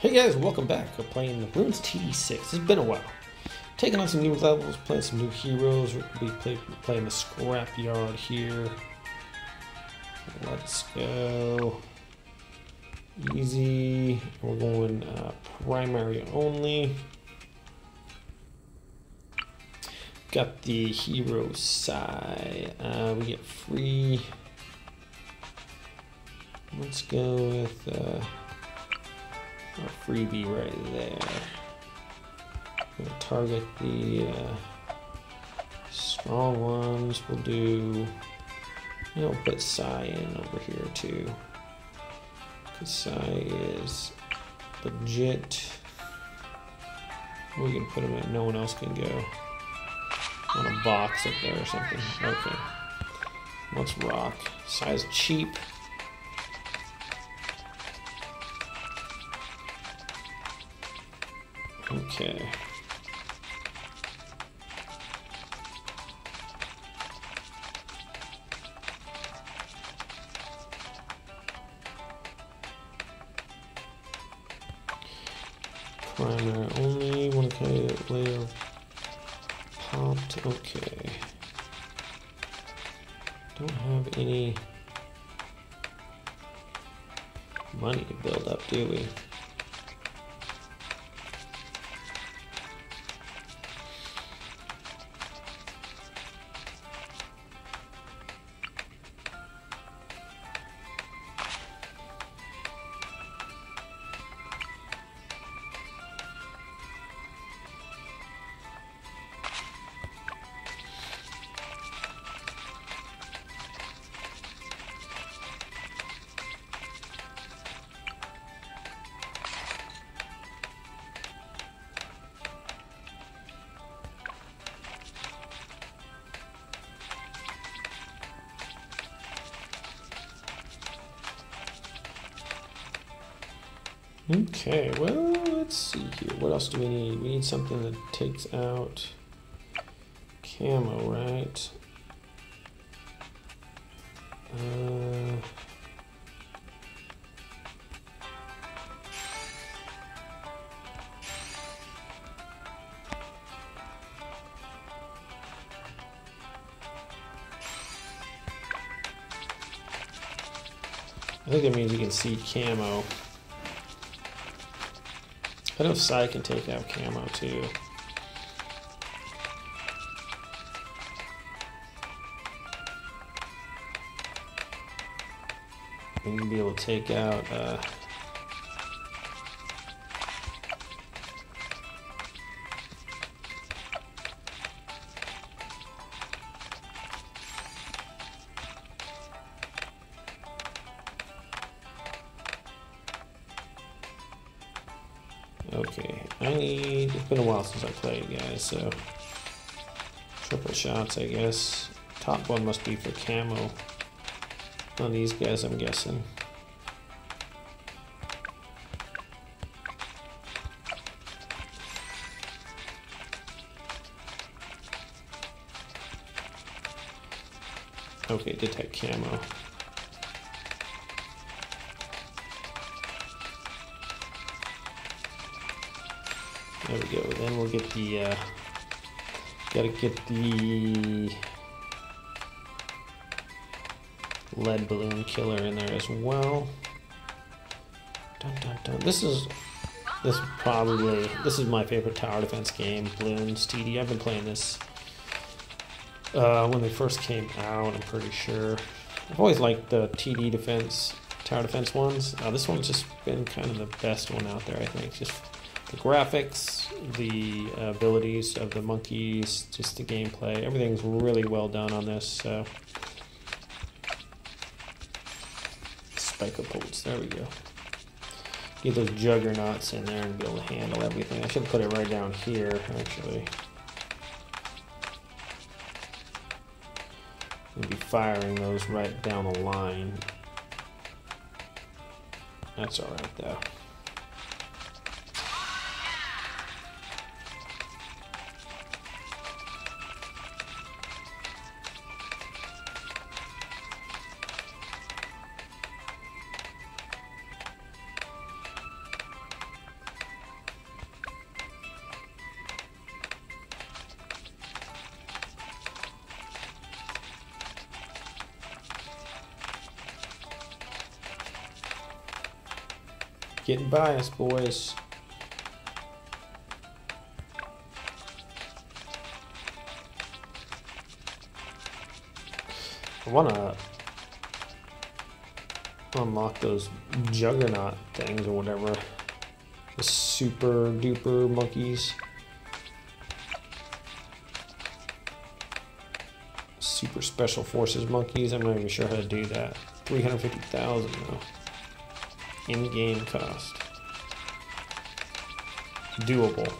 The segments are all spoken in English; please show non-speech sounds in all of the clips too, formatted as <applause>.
Hey guys, welcome back. We're playing the Bloons TD6. It's been a while. Taking on some new levels, playing some new heroes. Be play, playing the Scrapyard here. Let's go. Easy. We're going uh, primary only. Got the hero side. Uh, we get free. Let's go with. Uh, our freebie right there. We'll target the uh, strong ones. We'll do, you know, put Psi in over here too. Because Psi is legit. We can put him in, no one else can go. On a box up there or something. Okay. Let's rock. Psi's cheap. Okay. Primer only, one layer popped, okay. Don't have any money to build up, do we? Okay, well, let's see here. What else do we need? We need something that takes out camo, right? Uh, I think that means you can see camo. I don't know if Psi can take out camo too. And you'll be able to take out uh, Okay, I need. It's been a while since I played, guys, so. Triple shots, I guess. Top one must be for camo. On these guys, I'm guessing. Okay, detect camo. There we go. Then we'll get the, uh, gotta get the lead balloon killer in there as well. Dun, dun, dun. This is, this is probably, this is my favorite tower defense game, Bloons TD. I've been playing this uh, when they first came out, I'm pretty sure. I've always liked the TD defense, tower defense ones. Uh, this one's just been kind of the best one out there, I think. Just the graphics, the abilities of the monkeys, just the gameplay. Everything's really well done on this. So. Spike-o-pults, there we go. Get those juggernauts in there and be able to handle everything. I should put it right down here, actually. We'll be firing those right down the line. That's alright though. Getting biased, boys. I wanna unlock those juggernaut things or whatever. The super duper monkeys. Super special forces monkeys. I'm not even sure how to do that. 350,000 though. In-game cost. Doable.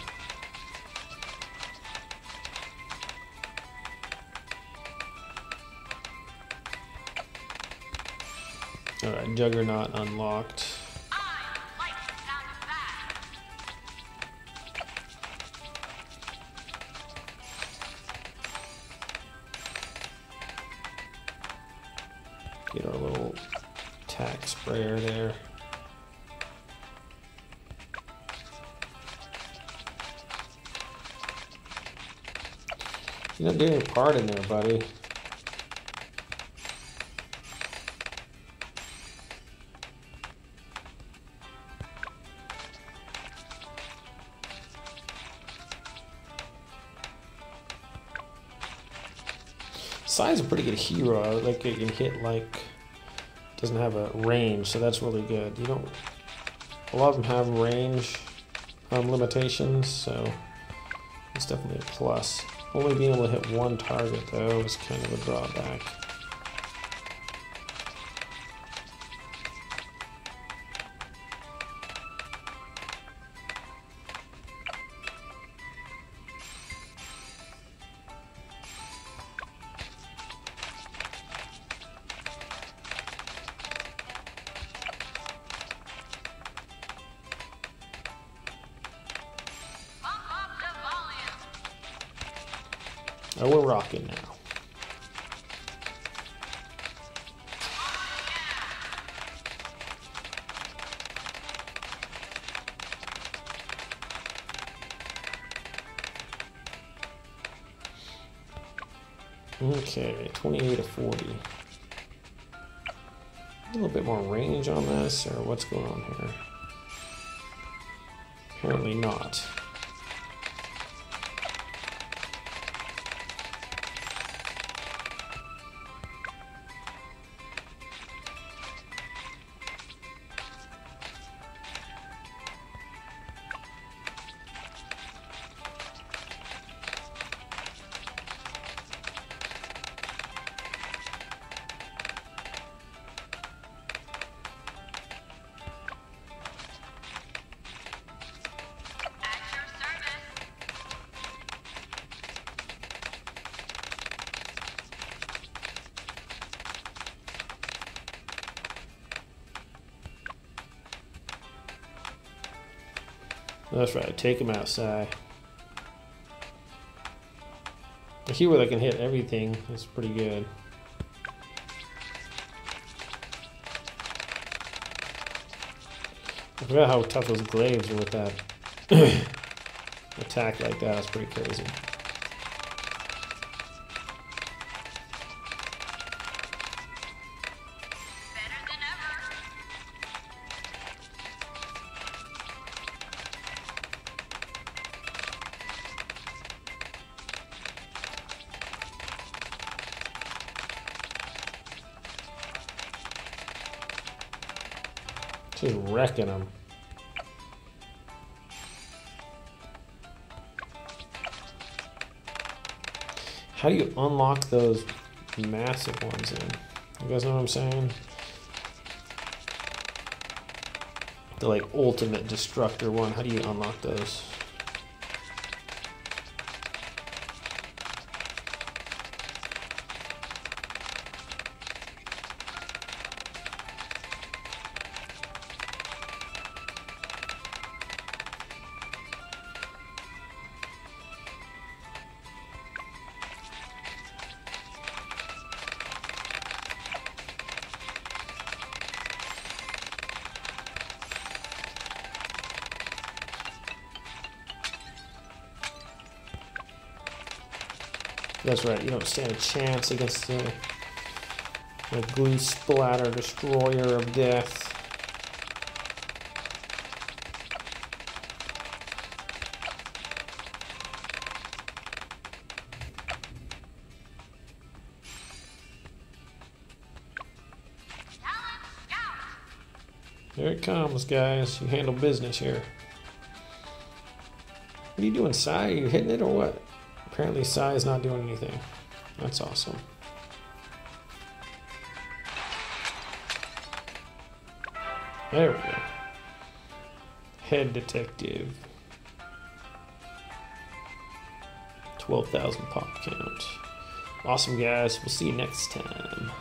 Alright, Juggernaut unlocked. Get our little tack sprayer there. You're not doing your part in there, buddy. Psi's a pretty good hero. I Like it can hit like doesn't have a range, so that's really good. You don't. A lot of them have range um, limitations, so it's definitely a plus. Only being able to hit one target though is kind of a drawback. Oh, we're rocking now. Okay, 28 to 40. A little bit more range on this, or what's going on here? Apparently not. That's right, take him outside. A where they can hit everything is pretty good. I forgot how tough those glaives are with that <coughs> attack like that. It's pretty crazy. Just wrecking them. How do you unlock those massive ones in? You guys know what I'm saying? The like ultimate destructor one. How do you unlock those? That's right, you don't stand a chance against the, the glue splatter destroyer of death. Here it comes, guys. You handle business here. What are you doing, inside? Are you hitting it or what? Apparently, Psi is not doing anything. That's awesome. There we go. Head detective. 12,000 pop count. Awesome, guys. We'll see you next time.